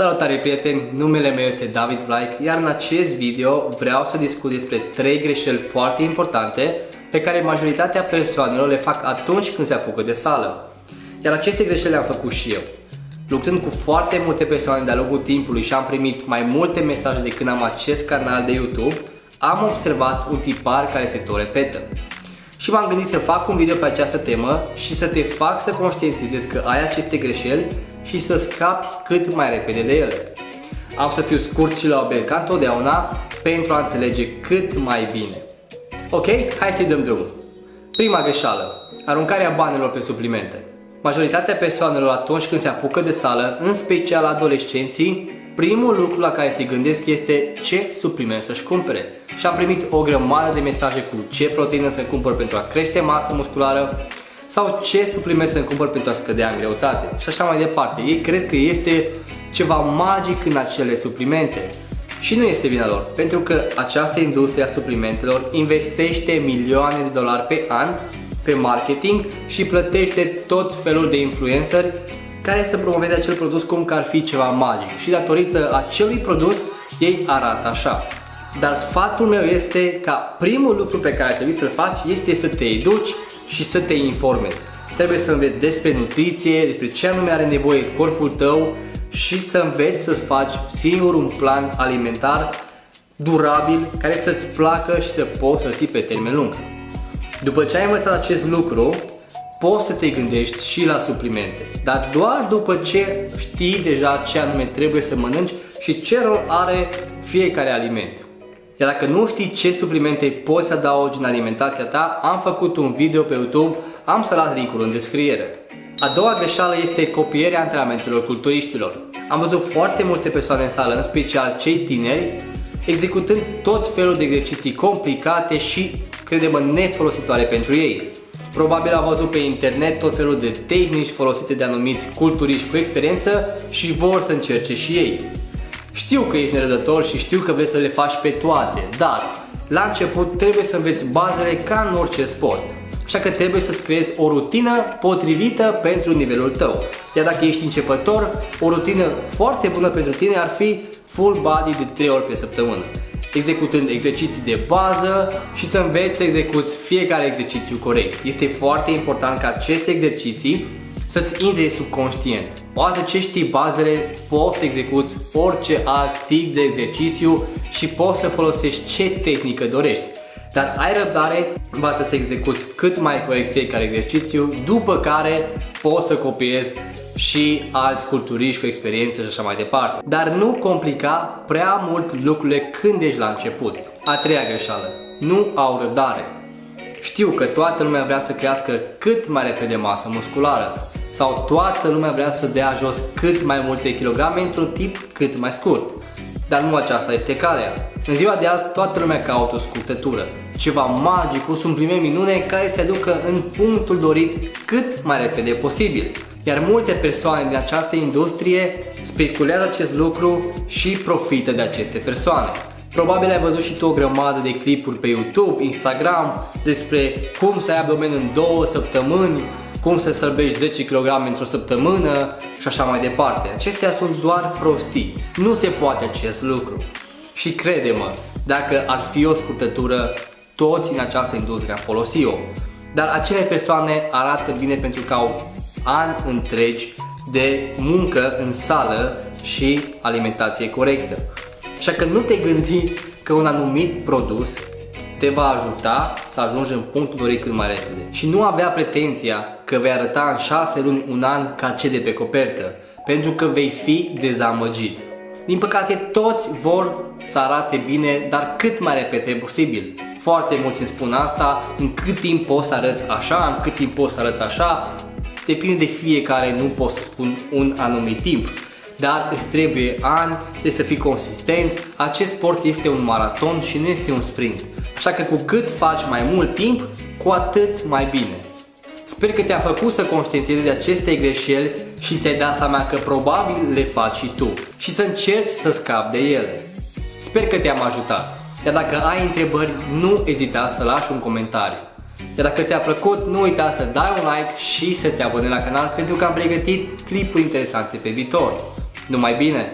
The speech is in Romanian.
Salutare prieteni, numele meu este David Vlaic, iar în acest video vreau să discut despre trei greșeli foarte importante pe care majoritatea persoanelor le fac atunci când se apucă de sală. Iar aceste greșeli le-am făcut și eu. Lucrând cu foarte multe persoane de-a lungul timpului și am primit mai multe mesaje de când am acest canal de YouTube, am observat un tipar care se tot repetă. Și m-am gândit să fac un video pe această temă și să te fac să conștientizezi că ai aceste greșeli și să scapi cât mai repede de ele. Am să fiu scurt și la obiect ca întotdeauna pentru a înțelege cât mai bine. Ok? Hai să-i dăm drumul. Prima greșeală. Aruncarea banilor pe suplimente. Majoritatea persoanelor atunci când se apucă de sală, în special adolescenții, primul lucru la care se gândesc este ce supliment să-și cumpere. Și am primit o grămadă de mesaje cu ce proteină să cumpăr pentru a crește masă musculară, sau ce supliment să cumpăr pentru a scădea în greutate și așa mai departe. Ei cred că este ceva magic în acele suplimente. Și nu este vina lor, pentru că această industrie a suplimentelor investește milioane de dolari pe an pe marketing și plătește tot felul de influenceri care să promoveze acel produs cum că ar fi ceva magic și datorită acelui produs ei arată așa. Dar sfatul meu este ca primul lucru pe care trebuie să-l faci este să te educi și să te informezi. Trebuie să înveți despre nutriție, despre ce anume are nevoie corpul tău și să înveți să-ți faci singur un plan alimentar durabil care să-ți placă și să poți să-l ții pe termen lung. După ce ai învățat acest lucru, poți să te gândești și la suplimente, dar doar după ce știi deja ce anume trebuie să mănânci și ce rol are fiecare aliment. Iar dacă nu știi ce suplimente poți adaugi în alimentația ta, am făcut un video pe YouTube, am să las link-ul în descriere. A doua greșeală este copierea antrenamentelor culturiștilor. Am văzut foarte multe persoane în sală, în special cei tineri, executând tot felul de exerciții complicate și, credem, nefolositoare pentru ei. Probabil au văzut pe internet tot felul de tehnici folosite de anumiți culturiști cu experiență și vor să încerce și ei. Știu că ești nerădător și știu că vrei să le faci pe toate, dar la început trebuie să înveți bazele ca în orice sport. Așa că trebuie să-ți creezi o rutină potrivită pentru nivelul tău. Iar dacă ești începător, o rutină foarte bună pentru tine ar fi full body de 3 ori pe săptămână executând exerciții de bază și să înveți să execuți fiecare exercițiu corect. Este foarte important ca aceste exerciții să-ți intre subconștient. Odată ce știi bazele, poți să execuți orice alt tip de exercițiu și poți să folosești ce tehnică dorești. Dar ai răbdare, învață să execuți cât mai corect fiecare exercițiu, după care poți să copiezi și alți culturiști cu experiență și așa mai departe. Dar nu complica prea mult lucrurile când ești la început. A treia greșeală. Nu au răbdare. Știu că toată lumea vrea să crească cât mai repede masă musculară sau toată lumea vrea să dea jos cât mai multe kilograme într-un timp cât mai scurt. Dar nu aceasta este calea. În ziua de azi toată lumea caută o scurtătură, ceva magic, o suplime minune care se aducă în punctul dorit cât mai repede posibil. Iar multe persoane din această industrie speculează acest lucru și profită de aceste persoane. Probabil ai văzut și tu o grămadă de clipuri pe YouTube, Instagram despre cum să ai abdomen în două săptămâni, cum să sărbești 10 kg într-o săptămână și așa mai departe. Acestea sunt doar prostii. Nu se poate acest lucru. Și crede-mă, dacă ar fi o scurtătură, toți în această industrie ar folosi-o. Dar acele persoane arată bine pentru că au ani întregi de muncă în sală și alimentație corectă. Așa că nu te gândi că un anumit produs te va ajuta să ajungi în punctul dorit cât mai repede. Și nu avea pretenția că vei arăta în 6 luni, un an ca ce de pe copertă, pentru că vei fi dezamăgit. Din păcate, toți vor să arate bine, dar cât mai repede posibil. Foarte mulți îmi spun asta, în cât timp pot să arăt așa, în cât timp pot să arăt așa, depinde de fiecare, nu pot să spun un anumit timp. Dar îți trebuie ani, trebuie să fii consistent, acest sport este un maraton și nu este un sprint. Așa că cu cât faci mai mult timp, cu atât mai bine. Sper că te-am făcut să conștientizezi aceste greșeli și ți-ai dat seama că probabil le faci și tu și să încerci să scapi de ele. Sper că te-am ajutat. Iar dacă ai întrebări, nu ezita să lași un comentariu. Iar dacă ți-a plăcut, nu uita să dai un like și să te abonezi la canal pentru că am pregătit clipuri interesante pe viitor. Numai bine!